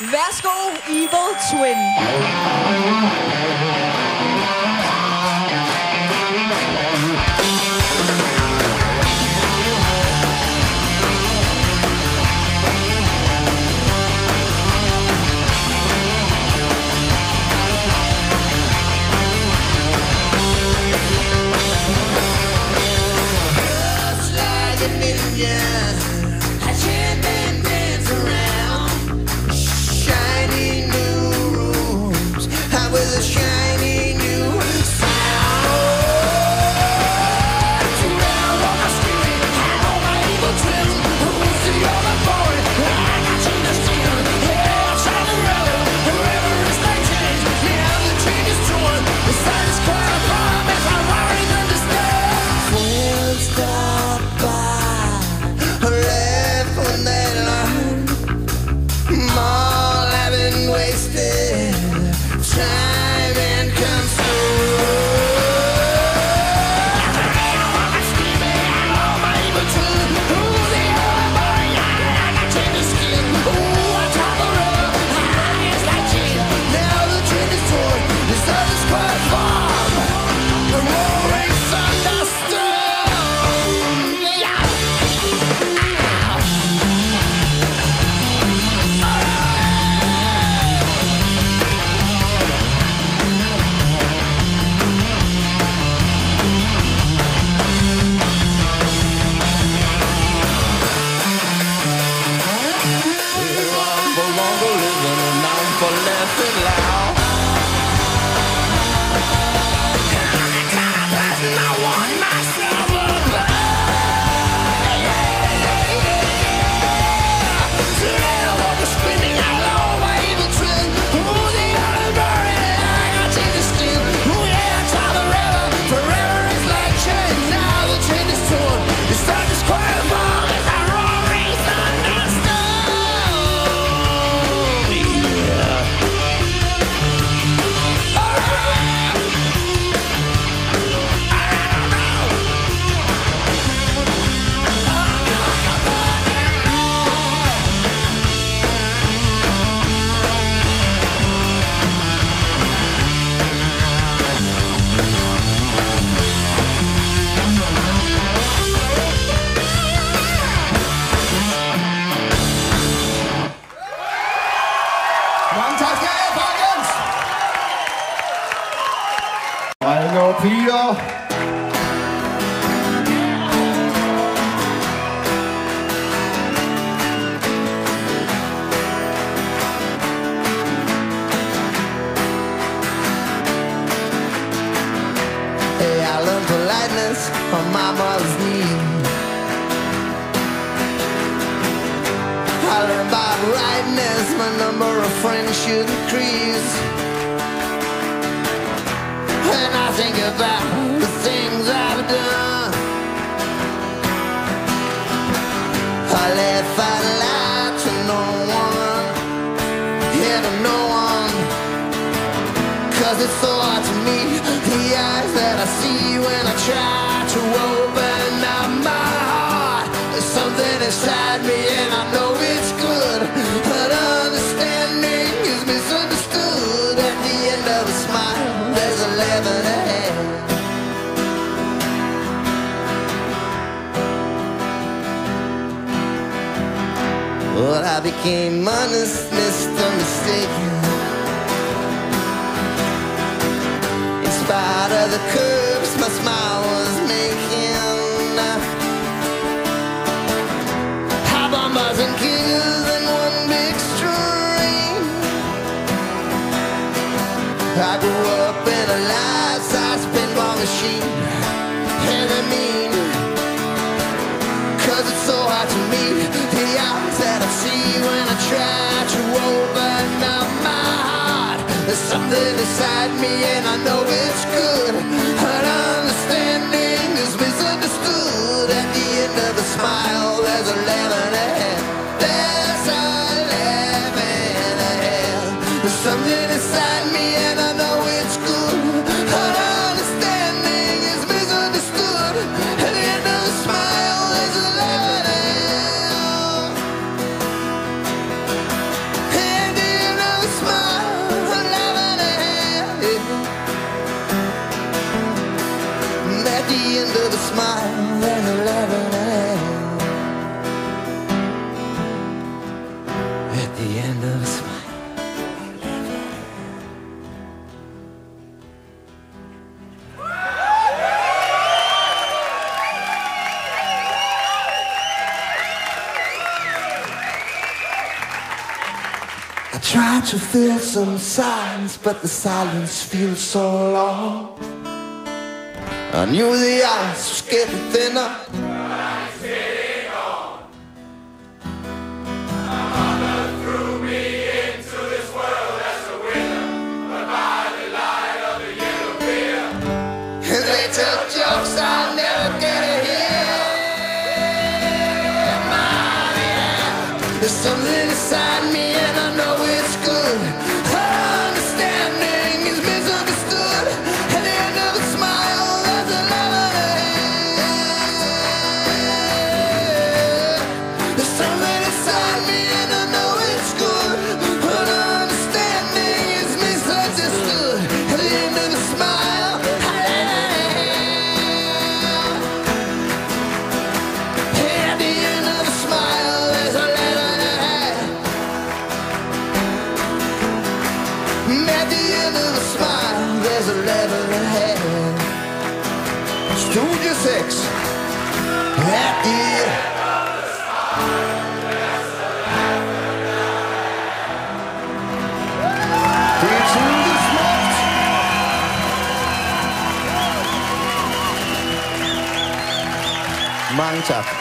Værsgo, Evil Twin. Ninja, I can't dance Hey, I learned politeness on mama's knee. I learned about rightness, my number of friends should increase. When I think about the things I've done, I to no one, yeah, to no it's so hard to meet the eyes that I see when I try to open up my heart. There's something inside me But I became honest, mistaken. In spite of the curves my smile was making How bombers and kills in one big string I grew up in a life-size pinball machine something inside me and I know it's good. But understanding is misunderstood. At the end of a smile, there's a lemon ahead. There's a lemon ahead. There's something inside me and I know it's good. The end of a. I tried to feel some silence, but the silence feels so long. I knew the ice was getting thinner. At the end of smile, there's a level ahead. Studio 6. At the. Mange tak.